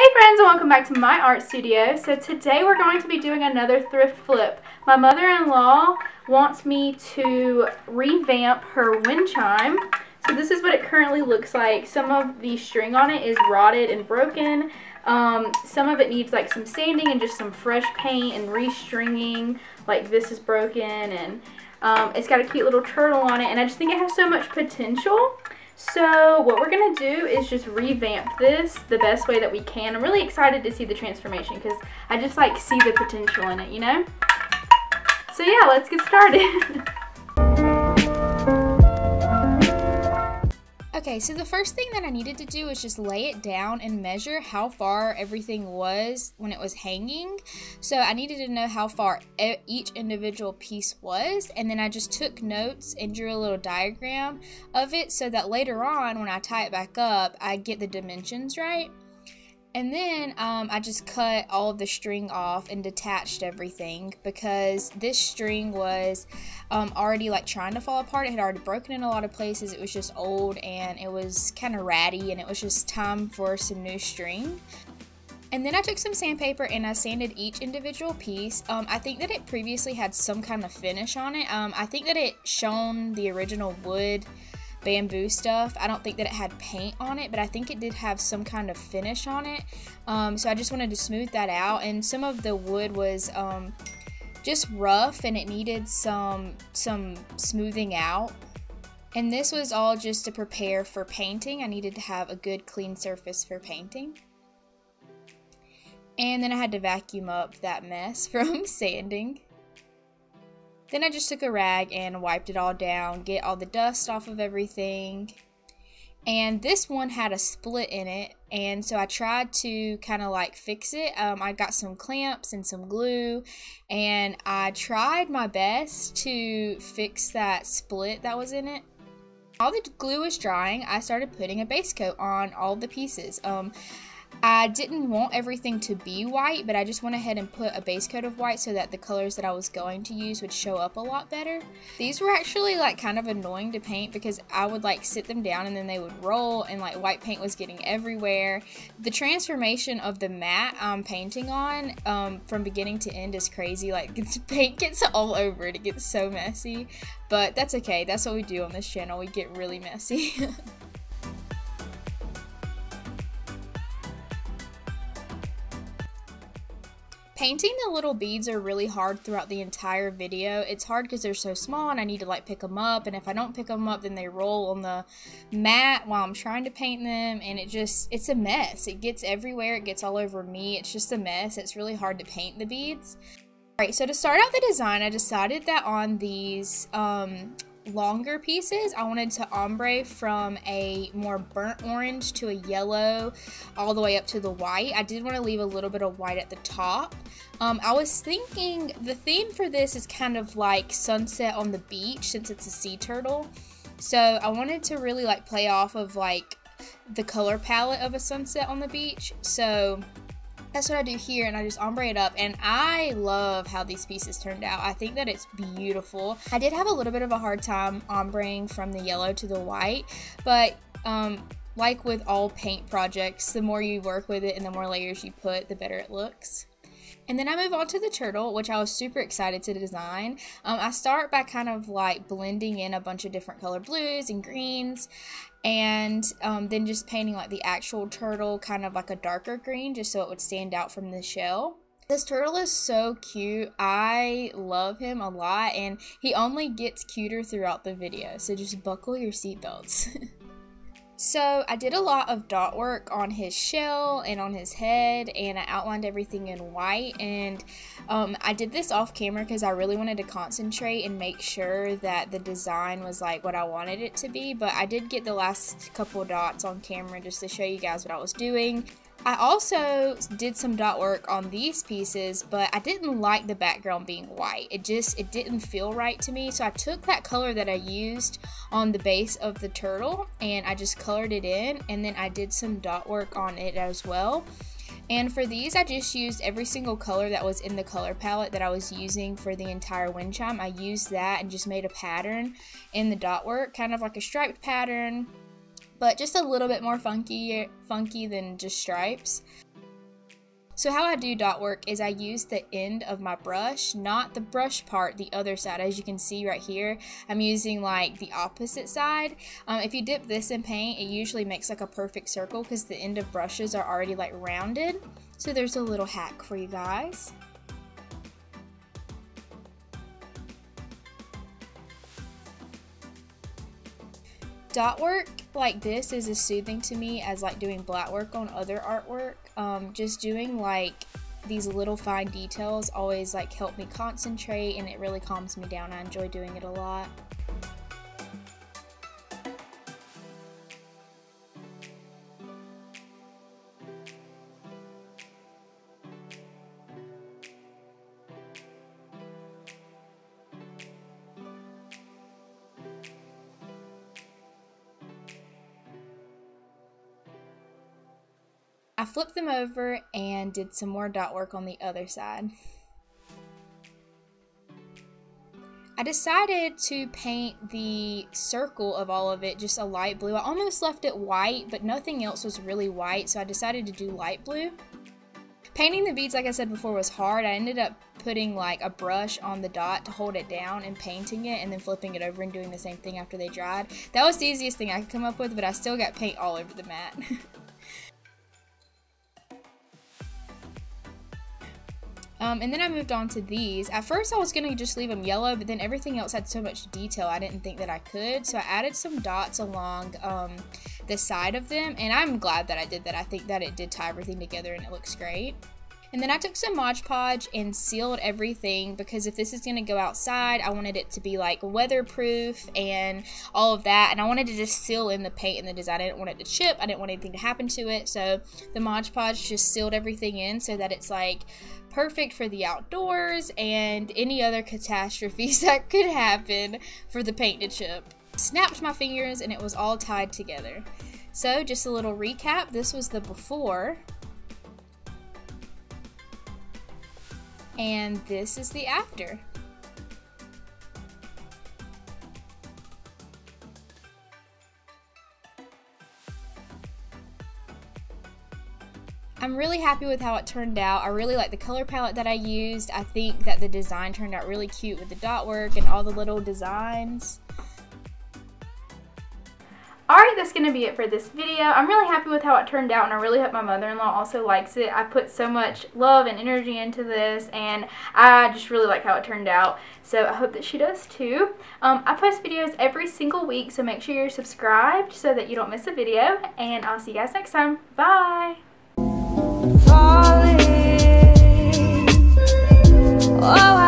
Hey friends and welcome back to my art studio. So today we're going to be doing another thrift flip. My mother-in-law wants me to revamp her wind chime. So this is what it currently looks like. Some of the string on it is rotted and broken. Um, some of it needs like some sanding and just some fresh paint and restringing. Like this is broken and um, it's got a cute little turtle on it and I just think it has so much potential. So what we're to do is just revamp this the best way that we can. I'm really excited to see the transformation because I just like see the potential in it, you know? So yeah, let's get started. Okay, so the first thing that I needed to do was just lay it down and measure how far everything was when it was hanging. So I needed to know how far each individual piece was, and then I just took notes and drew a little diagram of it so that later on when I tie it back up, I get the dimensions right. And then um, I just cut all of the string off and detached everything because this string was um, already like trying to fall apart. It had already broken in a lot of places. It was just old and it was kind of ratty and it was just time for some new string. And then I took some sandpaper and I sanded each individual piece. Um, I think that it previously had some kind of finish on it. Um, I think that it shone the original wood bamboo stuff. I don't think that it had paint on it, but I think it did have some kind of finish on it. Um, so I just wanted to smooth that out. And some of the wood was um, just rough and it needed some some smoothing out. And this was all just to prepare for painting. I needed to have a good clean surface for painting. And then I had to vacuum up that mess from sanding. Then I just took a rag and wiped it all down, get all the dust off of everything. And this one had a split in it, and so I tried to kind of like fix it. Um, I got some clamps and some glue, and I tried my best to fix that split that was in it. While the glue was drying, I started putting a base coat on all the pieces. Um, I didn't want everything to be white, but I just went ahead and put a base coat of white so that the colors that I was going to use would show up a lot better. These were actually like kind of annoying to paint because I would like sit them down and then they would roll and like white paint was getting everywhere. The transformation of the mat I'm painting on um, from beginning to end is crazy. Like the paint gets all over it. It gets so messy, but that's okay. That's what we do on this channel. We get really messy. Painting the little beads are really hard throughout the entire video. It's hard because they're so small and I need to like pick them up and if I don't pick them up then they roll on the mat while I'm trying to paint them and it just, it's a mess. It gets everywhere. It gets all over me. It's just a mess. It's really hard to paint the beads. Alright, so to start out the design, I decided that on these um, longer pieces, I wanted to ombre from a more burnt orange to a yellow all the way up to the white. I did want to leave a little bit of white at the top. Um, I was thinking the theme for this is kind of like sunset on the beach since it's a sea turtle. So I wanted to really like play off of like the color palette of a sunset on the beach. So that's what I do here and I just ombre it up and I love how these pieces turned out. I think that it's beautiful. I did have a little bit of a hard time ombreing from the yellow to the white, but um, like with all paint projects, the more you work with it and the more layers you put, the better it looks. And then I move on to the turtle, which I was super excited to design. Um, I start by kind of like blending in a bunch of different color blues and greens and um, then just painting like the actual turtle kind of like a darker green just so it would stand out from the shell. This turtle is so cute. I love him a lot and he only gets cuter throughout the video. So just buckle your seatbelts. So I did a lot of dot work on his shell and on his head and I outlined everything in white and um, I did this off camera because I really wanted to concentrate and make sure that the design was like what I wanted it to be but I did get the last couple dots on camera just to show you guys what I was doing. I also did some dot work on these pieces, but I didn't like the background being white. It just, it didn't feel right to me. So I took that color that I used on the base of the turtle and I just colored it in and then I did some dot work on it as well. And for these, I just used every single color that was in the color palette that I was using for the entire wind chime. I used that and just made a pattern in the dot work, kind of like a striped pattern, but just a little bit more funky funky than just stripes. So how I do dot work is I use the end of my brush, not the brush part, the other side. As you can see right here, I'm using like the opposite side. Um, if you dip this in paint, it usually makes like a perfect circle because the end of brushes are already like rounded. So there's a little hack for you guys. dot work like this is as soothing to me as like doing black work on other artwork. Um, just doing like these little fine details always like help me concentrate and it really calms me down. I enjoy doing it a lot. I flipped them over and did some more dot work on the other side. I decided to paint the circle of all of it just a light blue. I almost left it white, but nothing else was really white, so I decided to do light blue. Painting the beads, like I said before, was hard. I ended up putting like a brush on the dot to hold it down and painting it and then flipping it over and doing the same thing after they dried. That was the easiest thing I could come up with, but I still got paint all over the mat. Um, and then I moved on to these. At first I was going to just leave them yellow, but then everything else had so much detail I didn't think that I could. So I added some dots along um, the side of them, and I'm glad that I did that. I think that it did tie everything together and it looks great. And then I took some Mod Podge and sealed everything because if this is going to go outside, I wanted it to be like weatherproof and all of that. And I wanted to just seal in the paint and the design. I didn't want it to chip. I didn't want anything to happen to it. So the Mod Podge just sealed everything in so that it's like perfect for the outdoors and any other catastrophes that could happen for the paint to chip. Snapped my fingers and it was all tied together. So just a little recap, this was the before and this is the after. I'm really happy with how it turned out. I really like the color palette that I used. I think that the design turned out really cute with the dot work and all the little designs. Alright, that's going to be it for this video. I'm really happy with how it turned out and I really hope my mother-in-law also likes it. I put so much love and energy into this and I just really like how it turned out. So I hope that she does too. Um, I post videos every single week so make sure you're subscribed so that you don't miss a video. And I'll see you guys next time. Bye! Falling. Oh.